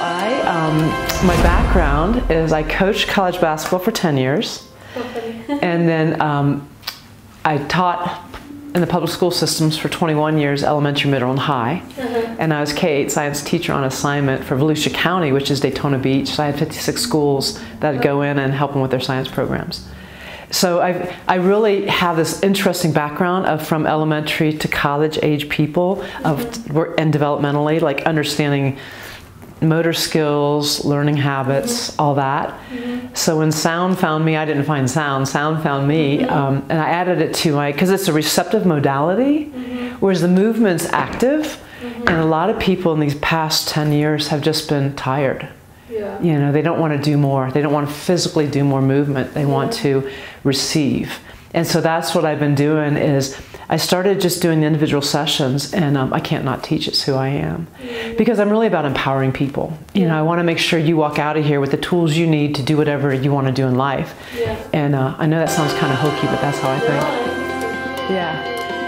um, my background is I coached college basketball for 10 years. and then um, I taught in the public school systems for 21 years, elementary, middle, and high. Uh-huh. And I was K-8 science teacher on assignment for Volusia County, which is Daytona Beach. So I had 56 schools that would go in and help them with their science programs. So I, I really have this interesting background of from elementary to college age people of mm-hmm. and developmentally, like understanding motor skills, learning habits, mm-hmm. all that. Mm-hmm. So when sound found me, I didn't find sound. Sound found me, mm-hmm. um, and I added it to my because it's a receptive modality, mm-hmm. whereas the movement's active. Mm-hmm. And a lot of people in these past ten years have just been tired. Yeah. You know, they don't want to do more. They don't want to physically do more movement. They want to receive. And so that's what I've been doing is I started just doing individual sessions, and um, I can't not teach. It's who I am, because I'm really about empowering people. You know, I want to make sure you walk out of here with the tools you need to do whatever you want to do in life. Yeah. And uh, I know that sounds kind of hokey, but that's how I think. Yeah.